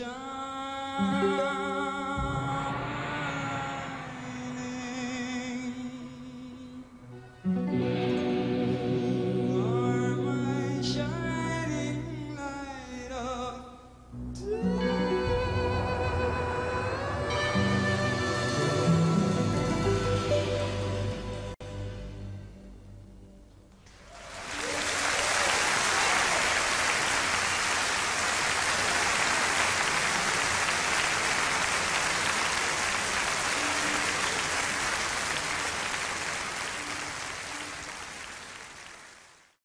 Shine.